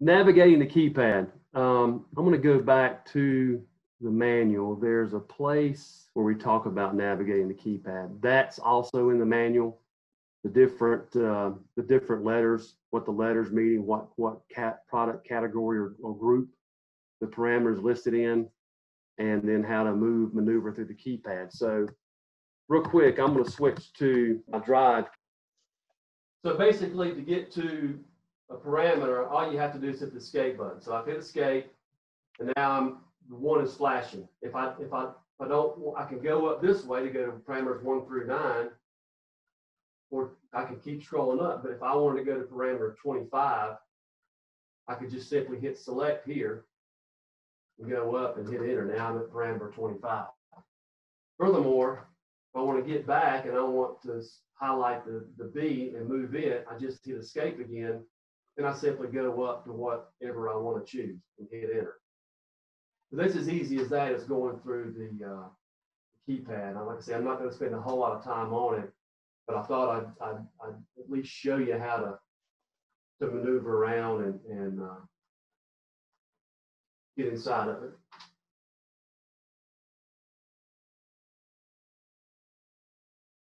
navigating the keypad. Um, I'm going to go back to the manual. There's a place where we talk about navigating the keypad. That's also in the manual. The different uh, the different letters, what the letters mean, what what cat product category or, or group the parameters listed in, and then how to move maneuver through the keypad. So real quick, I'm going to switch to my drive. So basically, to get to a parameter, all you have to do is hit the escape button. So I've hit escape, and now I'm the one is flashing. If I if I if I don't, I can go up this way to go to parameters one through nine, or I can keep scrolling up. But if I wanted to go to parameter 25, I could just simply hit select here and go up and hit enter. Now I'm at parameter 25. Furthermore, if I want to get back and I want to highlight the, the B and move it, I just hit escape again. Then I simply go up to whatever I want to choose and hit enter. So This is easy as that. is going through the uh, keypad. Like I say, I'm not going to spend a whole lot of time on it, but I thought I'd, I'd, I'd at least show you how to to maneuver around and, and uh, get inside of it.